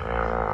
uh.